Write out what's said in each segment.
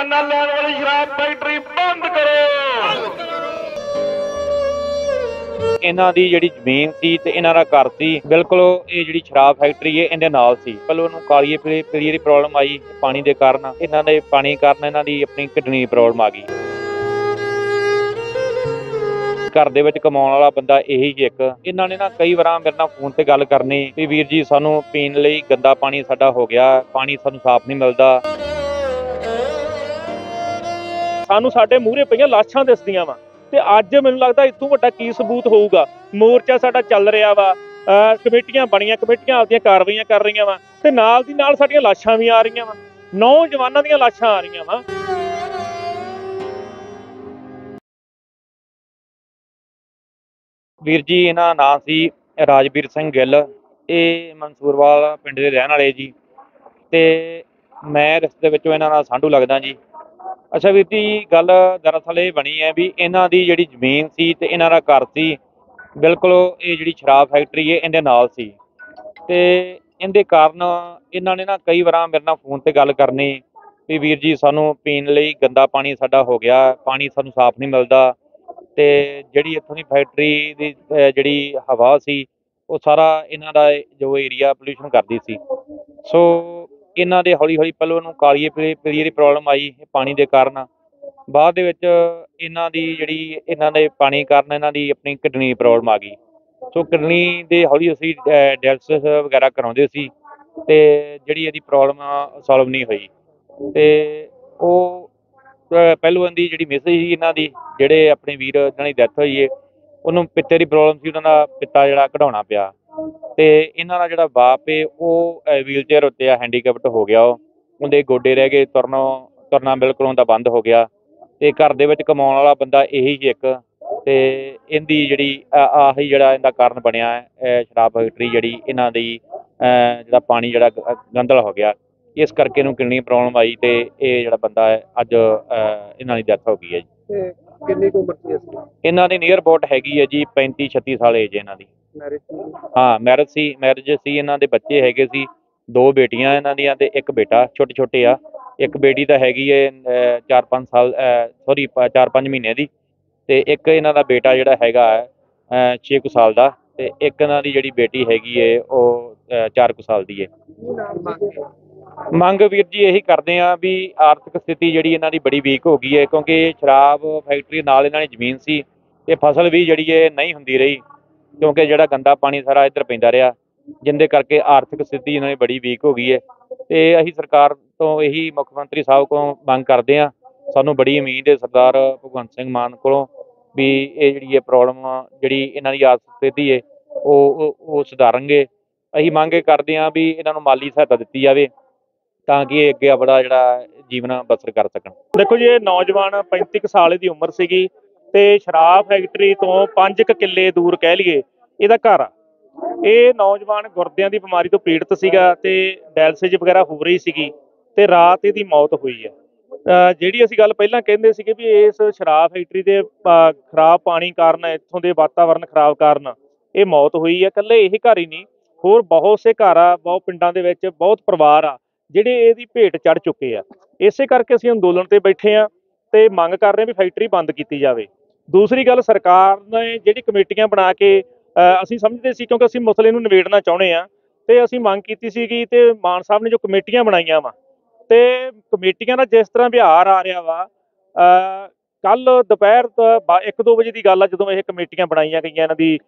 ਜਵਾਨਾਂ ਲੈਣ ਵਾਲੀ ਸ਼ਰਾਬ ਫੈਕਟਰੀ ਬੰਦ ਕਰੋ। ਇਹਨਾਂ ਦੀ ਜਿਹੜੀ ਜ਼ਮੀਨ ਸੀ ਤੇ ਇਹਨਾਂ ਦਾ ਘਰ ਸੀ, ਬਿਲਕੁਲ ਇਹ ਜਿਹੜੀ ਸ਼ਰਾਬ ਫੈਕਟਰੀ ਹੈ, ਇਹਦੇ ਨਾਲ ਸੀ। ਪਹਿਲਾਂ ਉਹਨੂੰ ਕਾਲੀਏ ਪੀਲੀ ਪੀਲੀਏ ਦੀ ਪ੍ਰੋਬਲਮ ਆਈ ਪਾਣੀ ਦੇ ਕਾਰਨ। ਇਹਨਾਂ ਦੇ ਪਾਣੀ ਕਾਰਨ ਇਹਨਾਂ ਦੀ ਆਪਣੀ ਕਿਡਨੀ ਦੀ ਪ੍ਰੋਬਲਮ ਆ ਗਈ। ਘਰ ਦੇ ਵਿੱਚ ਕਮਾਉਣ ਵਾਲਾ ਬੰਦਾ ਇਹੀ ਇੱਕ। ਇਹਨਾਂ ਨੇ ਨਾ ਕਈ ਵਾਰਾਂ ਮੇਰੇ ਨਾਲ ਫੋਨ ਤੇ ਗੱਲ ਕਰਨੀ ਵੀ ਵੀਰ ਜੀ, ਸਾਨੂੰ ਪੀਣ ਲਈ ਗੰਦਾ ਪਾਣੀ ਸਾਡਾ ਹੋ ਗਿਆ, ਪਾਣੀ ਸਾਨੂੰ ਸਾਫ਼ ਨਹੀਂ ਮਿਲਦਾ। ਸਾਨੂੰ ਸਾਡੇ ਮੂਹਰੇ ਪਈਆਂ ਲਾਸ਼ਾਂ ਦਿਸਦੀਆਂ ਵਾ। ਤੇ ਅੱਜ ਮੈਨੂੰ ਲੱਗਦਾ ਇਸ ਤੋਂ ਵੱਡਾ ਕੀ ਸਬੂਤ ਹੋਊਗਾ? ਮੋਰਚਾ ਸਾਡਾ ਚੱਲ ਰਿਹਾ ਵਾ, ਅਹ ਕਮੇਟੀਆਂ ਬਣੀਆਂ, ਕਮੇਟੀਆਂ ਆਪਦੀਆਂ ਕਾਰਵਾਈਆਂ ਕਰ ਰਹੀਆਂ ਵਾ ਤੇ ਨਾਲ ਦੀ ਨਾਲ ਸਾਡੀਆਂ ਲਾਸ਼ਾਂ ਵੀ ਆ ਰਹੀਆਂ ਵਾ। ਨੌਜਵਾਨਾਂ ਦੀਆਂ ਲਾਸ਼ਾਂ ਆ ਰਹੀਆਂ ਵਾ। ਵੀਰ ਜੀ, ਇਹਨਾਂ ਦਾ ਨਾਂ ਸੀ ਰਾਜਵੀਰ ਸਿੰਘ ਗਿੱਲ। ਇਹ ਮਨਸੂਰਵਾਲ ਪਿੰਡ ਦੇ ਰਹਿਣ ਵਾਲੇ ਜੀ। ਤੇ ਮੈਂ ਰਸਤੇ ਵਿੱਚੋਂ ਇਹਨਾਂ ਨਾਲ ਸਾਂਢੂ ਲੱਗਦਾ ਜੀ। ਅੱਛਾ ਵੀਰ ਜੀ, ਗੱਲ ਦਰਅਸਲ ਇਹ ਬਣੀ ਹੈ ਵੀ ਇਹਨਾਂ ਦੀ ਜਿਹੜੀ ਜ਼ਮੀਨ ਸੀ ਤੇ ਇਹਨਾਂ ਦਾ ਘਰ ਸੀ, ਬਿਲਕੁਲ ਇਹ ਜਿਹੜੀ ਸ਼ਰਾਬ ਫੈਕਟਰੀ ਹੈ, ਇਹਦੇ ਨਾਲ ਸੀ। ਤੇ ਇਹਦੇ ਕਾਰਨ ਇਹਨਾਂ ਨੇ ਨਾ ਕਈ ਵਾਰਾਂ ਮੇਰੇ ਨਾਲ ਫੋਨ ਤੇ ਗੱਲ ਕਰਨੀ ਵੀ ਵੀਰ ਜੀ, ਸਾਨੂੰ ਪੀਣ ਲਈ ਗੰਦਾ ਪਾਣੀ ਸਾਡਾ ਹੋ ਗਿਆ, ਪਾਣੀ ਸਾਨੂੰ ਸਾਫ਼ ਨਹੀਂ ਮਿਲਦਾ ਤੇ ਜਿਹੜੀ ਇੱਥੋਂ ਦੀ ਫੈਕਟਰੀ ਦੀ ਜਿਹੜੀ ਹਵਾ ਸੀ, ਉਹ ਸਾਰਾ ਇਹਨਾਂ ਦਾ ਜੋ ਏਰੀਆ ਪੋਲੂਸ਼ਨ ਕਰਦੀ ਸੀ। ਸੋ ਇਹਨਾਂ ਦੇ ਹੌਲੀ ਹੌਲੀ ਪਹਿਲਾਂ ਨੂੰ ਕਾਲੀਏ ਪੀਲੀ ਪੀਲੀਏ ਦੀ ਪ੍ਰੋਬਲਮ ਆਈ, ਇਹ ਪਾਣੀ ਦੇ ਕਾਰਨ। ਬਾਅਦ ਦੇ ਵਿੱਚ ਇਹਨਾਂ ਦੀ ਜਿਹੜੀ ਇਹਨਾਂ ਦੇ ਪਾਣੀ ਕਾਰਨ ਇਹਨਾਂ ਦੀ ਆਪਣੀ ਕਿਡਨੀ ਦੀ ਪ੍ਰੋਬਲਮ ਆ ਗਈ। ਸੋ ਕਿਡਨੀ ਦੇ ਹੌਲੀ ਅਸੀਂ ਡਾਇਲਸਿਸ ਵਗੈਰਾ ਕਰਾਉਂਦੇ ਸੀ ਤੇ ਜਿਹੜੀ ਇਹਦੀ ਪ੍ਰੋਬਲਮ ਸੋਲਵ ਨਹੀਂ ਹੋਈ। ਤੇ ਉਹ, ਅਹ ਪਹਿਲਵਾਨ ਦੀ ਜਿਹੜੀ ਮਿਸ ਸੀ ਇਹਨਾਂ ਦੀ, ਜਿਹੜੇ ਆਪਣੇ ਵੀਰ, ਜਿਹਨਾਂ ਦੀ ਡੈਥ ਹੋਈ ਏ, ਉਹਨੂੰ ਪਿੱਤੇ ਦੀ ਪ੍ਰੋਬਲਮ ਸੀ, ਉਹਨਾਂ ਦਾ ਪਿੱਤਾ ਜਿਹੜਾ ਕਢਾਉਣਾ ਪਿਆ। ਤੇ ਇਹਨਾਂ ਦਾ ਜਿਹੜਾ ਬਾਪ ਏ ਉਹ ਵੀਲ ਚੇਅਰ ਉੱਤੇ ਆ ਹੈਂਡੀਕੈਪਟ ਹੋ ਗਿਆ ਉਹ। ਉਹਦੇ ਗੋਡੇ ਰਹਿ ਗਏ ਤੁਰਨੋਂ ਤੁਰਨਾ ਬਿਲਕੁਲ ਉਹਦਾ ਬੰਦ ਹੋ ਗਿਆ। ਤੇ ਘਰ ਦੇ ਵਿੱਚ ਕਮਾਉਣ ਵਾਲਾ ਬੰਦਾ ਇਹੀ ਇੱਕ। ਤੇ ਇਹਦੀ ਜਿਹੜੀ ਆਹੀ ਜਿਹੜਾ ਇਹਦਾ ਕਾਰਨ ਬਣਿਆ ਸ਼ਰਾਬ ਫੈਕਟਰੀ ਜਿਹੜੀ ਇਹਨਾਂ ਦੀ ਜਿਹੜਾ ਪਾਣੀ ਜਿਹੜਾ ਗੰਦਲ ਹੋ ਗਿਆ। ਇਸ ਕਰਕੇ ਇਹਨੂੰ ਕਿੰਨੀ ਪ੍ਰੋਬਲਮ ਆਈ ਤੇ ਇਹ ਜਿਹੜਾ ਬੰਦਾ ਹੈ ਅੱਜ ਇਹਨਾਂ ਦੀ ਡੈਥ ਹੋ ਗਈ ਹੈ ਜੀ। ਕਿੰਨੀ ਉਮਰ ਸੀ ਇਸ ਦੀ? ਇਹਨਾਂ ਦੀ ਨੀਅਰ ਅਬਾਊਟ ਹੈਗੀ ਹੈ ਜੀ 35 36 ਸਾਲ ਏਜ ਇਹਨਾਂ ਦੀ। ਹਾਂ ਮੈਰਿਜ ਸੀ ਮੈਰਿਜ ਸੀ ਇਹਨਾਂ ਦੇ ਬੱਚੇ ਹੈਗੇ ਸੀ ਦੋ ਬੇਟੀਆਂ ਇਹਨਾਂ ਦੀਆਂ ਤੇ ਇੱਕ ਬੇਟਾ ਛੋਟੇ ਛੋਟੇ ਆ। ਇੱਕ ਬੇਟੀ ਤਾਂ ਹੈਗੀ ਏ 4-5 ਸਾਲ ਸੌਰੀ 4-5 ਮਹੀਨੇ ਦੀ ਤੇ ਇੱਕ ਇਹਨਾਂ ਦਾ ਬੇਟਾ ਜਿਹੜਾ ਹੈਗਾ ਹੈ 6 ਕੁ ਸਾਲ ਦਾ ਤੇ ਇੱਕ ਇਹਨਾਂ ਦੀ ਜਿਹੜੀ ਬੇਟੀ ਹੈਗੀ ਏ ਉਹ 4 ਕੁ ਸਾਲ ਦੀ ਏ। ਸੀ? ਮੰਗ ਵੀਰ ਜੀ ਇਹੀ ਕਰਦੇ ਆ ਵੀ ਆਰਥਿਕ ਸਥਿਤੀ ਜਿਹੜੀ ਇਹਨਾਂ ਦੀ ਬੜੀ ਵੀਕ ਹੋ ਗਈ ਹੈ ਕਿਉਂਕਿ ਸ਼ਰਾਬ ਫੈਕਟਰੀ ਨਾਲ ਇਹਨਾਂ ਦੀ ਜ਼ਮੀਨ ਸੀ ਤੇ ਫਸਲ ਵੀ ਜਿਹੜੀ ਹੈ ਨਹੀਂ ਹੁੰਦੀ ਰਹੀ। ਕਿਉਂਕਿ ਜਿਹੜਾ ਗੰਦਾ ਪਾਣੀ ਸਾਰਾ ਇੱਧਰ ਪੈਂਦਾ ਰਿਹਾ, ਜਿੰਦੇ ਕਰਕੇ ਆਰਥਿਕ ਸਥਿਤੀ ਇਹਨਾਂ ਦੀ ਬੜੀ ਵੀਕ ਹੋ ਗਈ ਹੈ ਤੇ ਅਸੀਂ ਸਰਕਾਰ ਤੋਂ ਇਹੀ ਮੁੱਖ ਮੰਤਰੀ ਸਾਹਿਬ ਕੋਲੋਂ ਮੰਗ ਕਰਦੇ ਆ ਸਾਨੂੰ ਬੜੀ ਉਮੀਦ ਹੈ ਸਰਦਾਰ ਭਗਵੰਤ ਸਿੰਘ ਮਾਨ ਕੋਲੋਂ ਵੀ ਇਹ ਜਿਹੜੀ ਇਹ ਪ੍ਰੋਬਲਮ ਜਿਹੜੀ ਇਹਨਾਂ ਦੀ ਆਰਥਿਕ ਸਥਿਤੀ ਹੈ ਉਹ, ਉਹ- ਸੁਧਾਰਨਗੇ। ਅਸੀਂ ਮੰਗ ਕਰਦੇ ਆ ਵੀ ਇਹਨਾਂ ਨੂੰ ਮਾਲੀ ਸਹਾਇਤਾ ਦਿੱਤੀ ਜਾਵੇ, ਤਾਂ ਕਿ ਇਹ ਅੱਗੇ ਆਪਣਾ ਜਿਹੜਾ ਜੀਵਨ ਬਸਰ ਕਰ ਸਕਣ। ਦੇਖੋ ਜੀ, ਇਹ ਨੌਜਵਾਨ 35 ਕੁ ਸਾਲ ਦੀ ਉਮਰ ਸੀਗੀ। ਤੇ ਸ਼ਰਾਬ ਫੈਕਟਰੀ ਤੋਂ 5 ਕੁ ਕਿੱਲੇ ਦੂਰ ਕਹਿ ਲਈਏ, ਇਹਦਾ ਘਰ ਆ। ਇਹ ਨੌਜਵਾਨ ਗੁਰਦਿਆਂ ਦੀ ਬਿਮਾਰੀ ਤੋਂ ਪੀੜਤ ਸੀਗਾ ਤੇ ਡਾਇਲਸਿਸ ਵਗੈਰਾ ਹੋ ਰਹੀ ਸੀਗੀ ਤੇ ਰਾਤ ਇਹਦੀ ਮੌਤ ਹੋਈ ਹੈ ਜਿਹੜੀ ਅਸੀਂ ਗੱਲ ਪਹਿਲਾਂ ਕਹਿੰਦੇ ਸੀਗੇ ਵੀ ਇਸ ਸ਼ਰਾਬ ਫੈਕਟਰੀ ਦੇ ਖਰਾਬ ਪਾਣੀ ਕਾਰਨ, ਇੱਥੋਂ ਦੇ ਵਾਤਾਵਰਣ ਖਰਾਬ ਕਾਰਨ ਇਹ ਮੌਤ ਹੋਈ ਹੈ ਇਕੱਲੇ ਇਹ ਘਰ ਹੀ ਨਹੀਂ, ਹੋਰ ਬਹੁਤ ਸੇ ਘਰ ਆ, ਬਹੁਤ ਪਿੰਡਾਂ ਦੇ ਵਿੱਚ ਬਹੁਤ ਪਰਿਵਾਰ ਆ, ਜਿਹੜੇ ਇਹਦੀ ਭੇਟ ਚੜ ਚੁੱਕੇ ਆ। ਇਸੇ ਕਰਕੇ ਅਸੀਂ ਅੰਦੋਲਨ ਤੇ ਬੈਠੇ ਆ ਤੇ ਮੰਗ ਕਰ ਰਹੇ ਵੀ ਫੈਕਟਰੀ ਬੰਦ ਕੀਤੀ ਜਾਵੇ। ਦੂਸਰੀ ਗੱਲ ਸਰਕਾਰ ਨੇ ਜਿਹੜੀ ਕਮੇਟੀਆਂ ਬਣਾ ਕੇ, ਅਹ, ਅਸੀਂ ਸਮਝਦੇ ਸੀ ਕਿਉਂਕਿ ਅਸੀਂ ਮਸਲੇ ਨੂੰ ਨਿਬੇੜਨਾ ਚਾਹੁੰਦੇ ਆ ਤੇ ਅਸੀਂ ਮੰਗ ਕੀਤੀ ਸੀਗੀ ਤੇ ਮਾਨ ਸਾਹਿਬ ਨੇ ਜੋ ਕਮੇਟੀਆਂ ਬਣਾਈਆਂ ਵਾ, ਤੇ ਕਮੇਟੀਆਂ ਦਾ ਜਿਸ ਤਰ੍ਹਾਂ ਵਿਹਾਰ ਆ ਰਿਹਾ ਵਾ ਕੱਲ ਦੁਪਹਿਰ 1-2 ਵਜੇ ਦੀ ਗੱਲ ਆ ਜਦੋਂ ਇਹ ਕਮੇਟੀਆਂ ਬਣਾਈਆਂ ਗਈਆਂ ਇਹਨਾਂ ਦੀ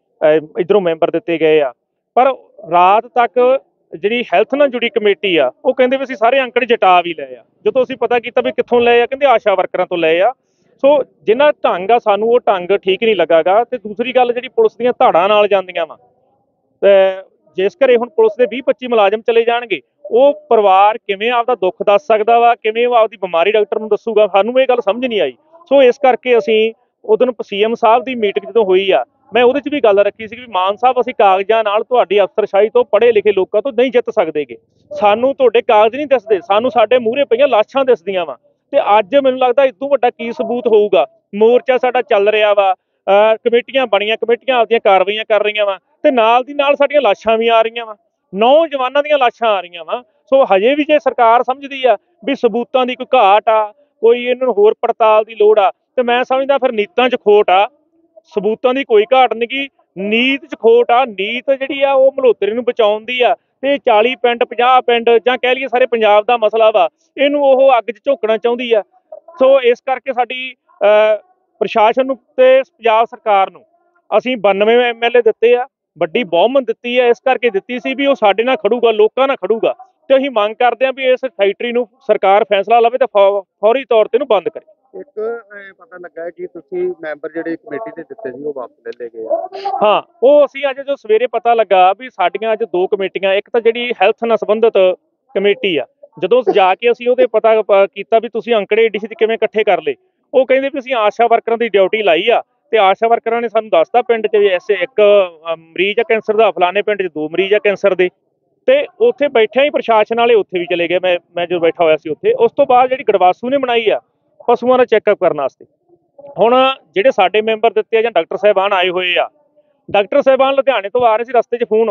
ਇਧਰੋਂ ਮੈਂਬਰ ਦਿੱਤੇ ਗਏ ਆ, ਪਰ ਰਾਤ ਤੱਕ ਜਿਹੜੀ ਹੈਲਥ ਨਾਲ ਜੁੜੀ ਕਮੇਟੀ ਆ, ਉਹ ਕਹਿੰਦੇ ਵੀ ਅਸੀਂ ਸਾਰੇ ਅੰਕੜੇ ਜਟਾ ਵੀ ਲਏ ਆ, ਜਦੋਂ ਅਸੀਂ ਪਤਾ ਕੀਤਾ ਵੀ ਕਿੱਥੋਂ ਲਏ ਆ, ਕਹਿੰਦੇ ਆਸ਼ਾ ਵਰਕਰਾਂ ਤੋਂ ਲਏ ਆ ਸੋ ਜਿੰਨਾ ਢੰਗ ਆ ਸਾਨੂੰ ਉਹ ਢੰਗ ਠੀਕ ਨਹੀਂ ਲੱਗਾਗਾ ਤੇ ਦੂਸਰੀ ਗੱਲ ਜਿਹੜੀ ਪੁਲਿਸ ਦੀਆਂ ਧਾੜਾਂ ਨਾਲ ਜਾਂਦੀਆਂ ਵਾ। ਤੇ ਜਿਸ ਘਰੇ ਹੁਣ ਪੁਲਿਸ ਦੇ 20 25 ਮੁਲਾਜ਼ਮ ਚਲੇ ਜਾਣਗੇ, ਉਹ ਪਰਿਵਾਰ ਕਿਵੇਂ ਆਪਦਾ ਦੁੱਖ ਦੱਸ ਸਕਦਾ ਵਾ, ਕਿਵੇਂ ਉਹ ਆਪਦੀ ਬਿਮਾਰੀ ਡਾਕਟਰ ਨੂੰ ਦੱਸੂਗਾ, ਸਾਨੂੰ ਇਹ ਗੱਲ ਸਮਝ ਨਹੀਂ ਆਈ। ਸੋ ਇਸ ਕਰਕੇ ਅਸੀਂ ਉਦੋਂ ਸੀਐਮ ਸਾਹਿਬ ਦੀ ਮੀਟਿੰਗ ਜਦੋਂ ਹੋਈ ਆ, ਮੈਂ ਉਹਦੇ 'ਚ ਵੀ ਗੱਲ ਰੱਖੀ ਸੀ ਵੀ ਮਾਨ ਸਾਹਿਬ, ਅਸੀਂ ਕਾਗਜ਼ਾਂ ਨਾਲ ਤੁਹਾਡੀ ਅਫਸਰਸ਼ਾਹੀ ਤੋਂ ਪੜ੍ਹੇ ਲਿਖੇ ਲੋਕਾਂ ਤੋਂ ਨਹੀਂ ਜਿੱਤ ਸਕਦੇਗੇ। ਸਾਨੂੰ ਤੁਹਾਡੇ ਕਾਗਜ਼ ਨਹੀਂ ਦਿਸਦੇ, ਸਾਨੂੰ ਸਾਡੇ ਮੂਹਰੇ ਪਈਆਂ ਲਾਸ਼ਾਂ ਦਿਸਦੀਆਂ ਵਾ। ਤੇ ਅੱਜ ਮੈਨੂੰ ਲੱਗਦਾ ਇਸ ਤੋਂ ਵੱਡਾ ਕੀ ਸਬੂਤ ਹੋਊਗਾ? ਮੋਰਚਾ ਸਾਡਾ ਚੱਲ ਰਿਹਾ ਵਾ ਕਮੇਟੀਆਂ ਬਣੀਆਂ, ਕਮੇਟੀਆਂ ਆਪਦੀਆਂ ਕਾਰਵਾਈਆਂ ਕਰ ਰਹੀਆਂ ਵਾ ਤੇ ਨਾਲ ਦੀ ਨਾਲ ਸਾਡੀਆਂ ਲਾਸ਼ਾਂ ਵੀ ਆ ਰਹੀਆਂ ਵਾ, ਨੌਜਵਾਨਾਂ ਦੀਆਂ ਲਾਸ਼ਾਂ ਆ ਰਹੀਆਂ ਵਾ। ਸੋ ਹਜੇ ਵੀ ਜੇ ਸਰਕਾਰ ਸਮਝਦੀ ਆ ਵੀ ਸਬੂਤਾਂ ਦੀ ਕੋਈ ਘਾਟ ਆ, ਕੋਈ ਇਹਨਾਂ ਨੂੰ ਹੋਰ ਪੜਤਾਲ ਦੀ ਲੋੜ ਆ, ਤੇ ਮੈਂ ਸਮਝਦਾ ਫਿਰ ਨੀਤਾਂ 'ਚ ਖੋਟ ਆ, ਸਬੂਤਾਂ ਦੀ ਕੋਈ ਘਾਟ ਨਹੀਂ ਗੀ ਨੀਤ 'ਚ ਖੋਟ ਆ, ਨੀਤ ਜਿਹੜੀ ਆ ਉਹ ਮਲਹੋਤਰੇ ਨੂੰ ਬਚਾਉਣ ਦੀ ਆ। ਤੇ 40 ਪਿੰਡ 50 ਪਿੰਡ ਜਾਂ ਕਹਿ ਲਈਏ ਸਾਰੇ ਪੰਜਾਬ ਦਾ ਮਸਲਾ ਵਾ, ਇਹਨੂੰ ਉਹ ਅੱਗ 'ਚ ਝੋਕਣਾ ਚਾਹੁੰਦੀ ਆ। ਸੋ ਇਸ ਕਰਕੇ ਸਾਡੀ ਪ੍ਰਸ਼ਾਸਨ ਨੂੰ ਤੇ ਪੰਜਾਬ ਸਰਕਾਰ ਨੂੰ ਅਸੀਂ 92 ਐਮਐਲਏ ਦਿੱਤੇ ਆ, ਵੱਡੀ ਬਹੁਮਤ ਦਿੱਤੀ ਹੈ ਇਸ ਕਰਕੇ ਦਿੱਤੀ ਸੀ ਵੀ ਉਹ ਸਾਡੇ ਨਾਲ ਖੜੂਗਾ, ਲੋਕਾਂ ਨਾਲ ਖੜੂਗਾ। ਤੇ ਅਸੀਂ ਮੰਗ ਕਰਦੇ ਹਾਂ ਵੀ ਇਸ ਫੈਕਟਰੀ ਨੂੰ ਸਰਕਾਰ ਫੈਸਲਾ ਲਵੇ ਤੇ ਫੌ- ਫੌਰੀ ਤੌਰ ਤੇ ਇਹਨੂੰ ਬੰਦ ਕਰੇ। ਇੱਕ ਇਹ ਪਤਾ ਲੱਗਾ ਹੈ ਕਿ ਤੁਸੀਂ ਮੈਂਬਰ ਜਿਹੜੇ ਕਮੇਟੀ ਦੇ ਦਿੱਤੇ ਸੀ ਉਹ ਵਾਪਸ ਲੈ ਲਏ ਗਏ ਆ। ਹਾਂ ਉਹ ਅਸੀਂ ਅੱਜ ਜੋ ਸਵੇਰੇ ਪਤਾ ਲੱਗਾ ਵੀ ਸਾਡੀਆਂ ਅੱਜ ਦੋ ਕਮੇਟੀਆਂ ਇੱਕ ਤਾਂ ਜਿਹੜੀ ਹੈਲਥ ਨਾਲ ਸੰਬੰਧਿਤ ਕਮੇਟੀ ਆ ਜਦੋਂ ਜਾ ਕੇ ਅਸੀਂ ਉਹਦੇ ਪਤਾ ਪ- ਕੀਤਾ ਵੀ ਤੁਸੀਂ ਅੰਕੜੇ ਏਡੀਸੀ ਦੇ ਕਿਵੇਂ ਇਕੱਠੇ ਕਰ ਲਏ ਉਹ ਕਹਿੰਦੇ ਵੀ ਅਸੀਂ ਆਸ਼ਾ ਵਰਕਰਾਂ ਦੀ ਡਿਊਟੀ ਲਾਈ ਆ ਤੇ ਆਸ਼ਾ ਵਰਕਰਾਂ ਨੇ ਸਾਨੂੰ ਦੱਸਤਾ ਪਿੰਡ 'ਚ ਵੀ ਐਸੇ ਇੱਕ ਅ, ਮਰੀਜ਼ ਆ ਕੈਂਸਰ ਦਾ ਫਲਾਣੇ ਪਿੰਡ 'ਚ ਦੋ ਮਰੀਜ਼ ਆ ਕੈਂਸਰ ਦੇ ਤੇ ਉੱਥੇ ਬੈਠਿਆਂ ਹੀ ਪ੍ਰਸ਼ਾਸਨ ਵਾਲੇ ਉੱਥੇ ਵੀ ਚਲੇ ਗਏ ਮੈਂ ਮੈਂ ਜਦੋਂ ਬੈਠਾ ਹੋਇਆ ਸੀ ਉੱਥੇ ਉਸ ਤੋਂ ਬਾਅਦ ਜਿਹੜੀ ਗੜਵਾਸੂ ਨੇ ਬਣਾਈ ਆ ਪਸ਼ੂਆਂ ਦਾ ਚੈੱਕਅਪ ਕਰਨ ਵਾਸਤੇ। ਹੁਣ ਜਿਹੜੇ ਸਾਡੇ ਮੈਂਬਰ ਦਿੱਤੇ ਆ ਜਾਂ ਡਾਕਟਰ ਸਾਹਿਬਾਨ ਆਏ ਹੋਏ ਆ ਡਾਕਟਰ ਸਾਹਿਬਾਨ ਲੁਧਿਆਣੇ ਤੋਂ ਆ ਰਹੇ ਸੀ, ਰਸਤੇ 'ਚ ਫੋਨ